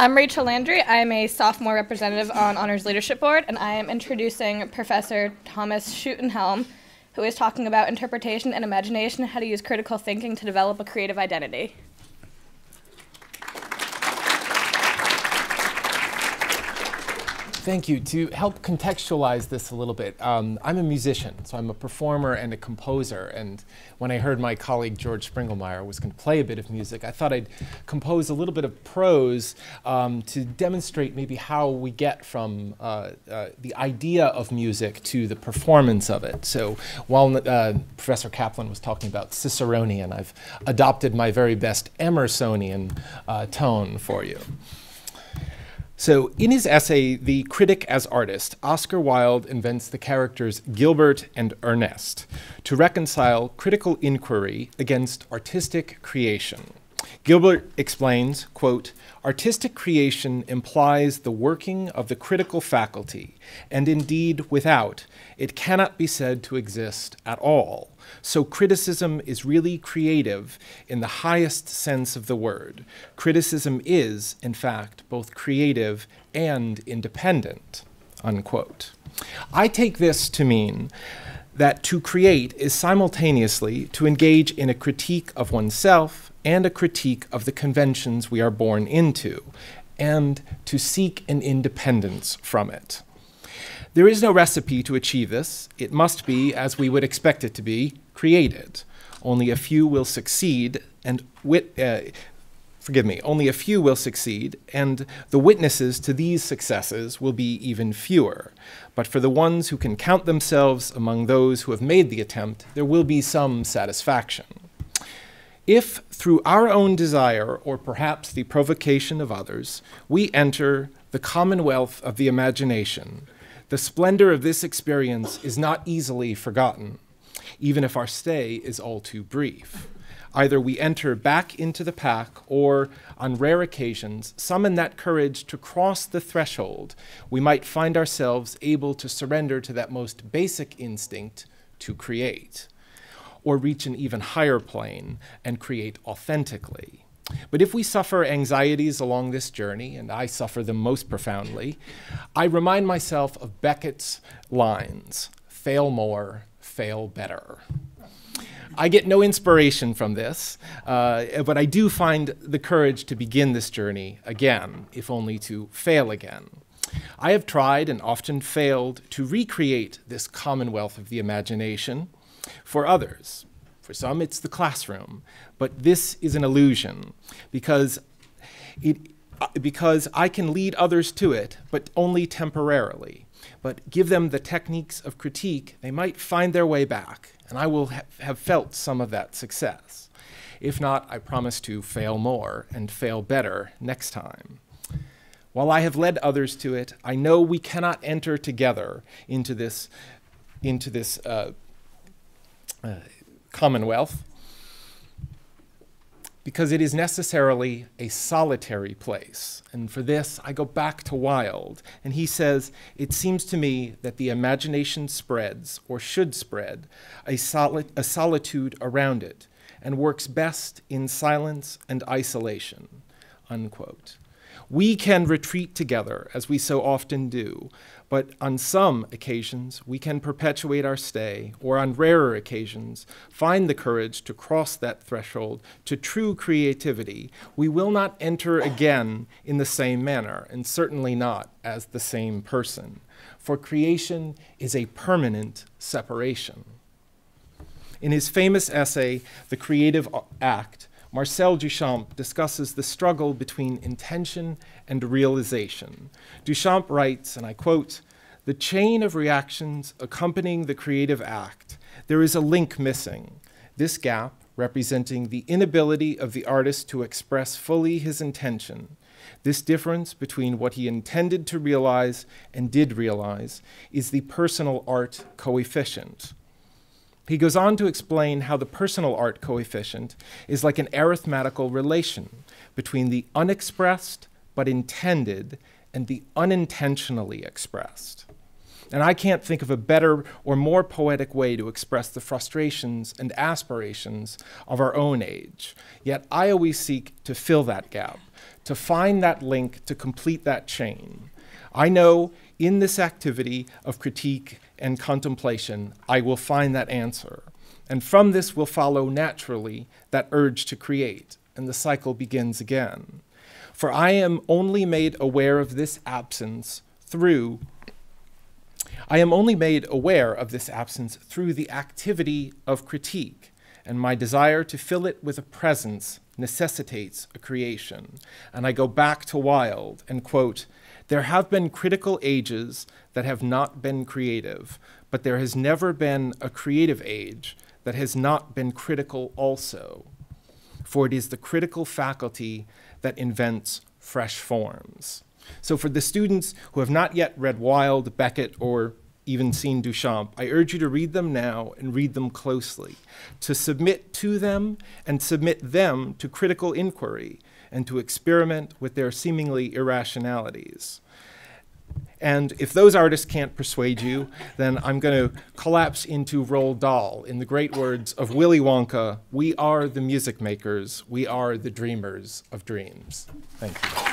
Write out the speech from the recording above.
I'm Rachel Landry. I'm a sophomore representative on Honors Leadership Board, and I am introducing Professor Thomas Schuttenhelm, who is talking about interpretation and imagination, how to use critical thinking to develop a creative identity. Thank you. To help contextualize this a little bit, um, I'm a musician, so I'm a performer and a composer. And when I heard my colleague George Springelmeyer was going to play a bit of music, I thought I'd compose a little bit of prose um, to demonstrate maybe how we get from uh, uh, the idea of music to the performance of it. So while uh, Professor Kaplan was talking about Ciceronian, I've adopted my very best Emersonian uh, tone for you. So, in his essay, The Critic as Artist, Oscar Wilde invents the characters Gilbert and Ernest to reconcile critical inquiry against artistic creation. Gilbert explains, quote, artistic creation implies the working of the critical faculty, and indeed without, it cannot be said to exist at all. So criticism is really creative in the highest sense of the word. Criticism is, in fact, both creative and independent, unquote. I take this to mean that to create is simultaneously to engage in a critique of oneself and a critique of the conventions we are born into, and to seek an independence from it. There is no recipe to achieve this. It must be, as we would expect it to be, created. Only a few will succeed, and wit, uh, forgive me, only a few will succeed, and the witnesses to these successes will be even fewer. But for the ones who can count themselves among those who have made the attempt, there will be some satisfaction. If, through our own desire, or perhaps the provocation of others, we enter the commonwealth of the imagination, the splendor of this experience is not easily forgotten, even if our stay is all too brief. Either we enter back into the pack, or, on rare occasions, summon that courage to cross the threshold, we might find ourselves able to surrender to that most basic instinct to create, or reach an even higher plane and create authentically. But if we suffer anxieties along this journey, and I suffer them most profoundly, I remind myself of Beckett's lines fail more, fail better. I get no inspiration from this, uh, but I do find the courage to begin this journey again, if only to fail again. I have tried and often failed to recreate this commonwealth of the imagination for others. For some, it's the classroom, but this is an illusion because it, uh, because I can lead others to it, but only temporarily. But give them the techniques of critique, they might find their way back, and I will ha have felt some of that success. If not, I promise to fail more and fail better next time. While I have led others to it, I know we cannot enter together into this, into this uh, uh, commonwealth because it is necessarily a solitary place. And for this, I go back to Wilde, and he says, It seems to me that the imagination spreads, or should spread, a, soli a solitude around it, and works best in silence and isolation. Unquote. We can retreat together, as we so often do, but on some occasions, we can perpetuate our stay, or on rarer occasions, find the courage to cross that threshold to true creativity. We will not enter again in the same manner, and certainly not as the same person. For creation is a permanent separation. In his famous essay, The Creative Act, Marcel Duchamp discusses the struggle between intention and realization. Duchamp writes, and I quote, the chain of reactions accompanying the creative act, there is a link missing. This gap, representing the inability of the artist to express fully his intention, this difference between what he intended to realize and did realize, is the personal art coefficient. He goes on to explain how the personal art coefficient is like an arithmetical relation between the unexpressed but intended and the unintentionally expressed. And I can't think of a better or more poetic way to express the frustrations and aspirations of our own age. Yet I always seek to fill that gap, to find that link, to complete that chain. I know in this activity of critique and contemplation, I will find that answer. And from this will follow naturally that urge to create, and the cycle begins again. For I am only made aware of this absence through I am only made aware of this absence through the activity of critique, and my desire to fill it with a presence necessitates a creation. And I go back to Wilde and quote, There have been critical ages that have not been creative, but there has never been a creative age that has not been critical also. For it is the critical faculty that invents fresh forms. So, for the students who have not yet read Wilde, Beckett, or even seen Duchamp, I urge you to read them now and read them closely, to submit to them and submit them to critical inquiry, and to experiment with their seemingly irrationalities. And if those artists can't persuade you, then I'm going to collapse into Roald Dahl. In the great words of Willy Wonka, we are the music makers, we are the dreamers of dreams. Thank you.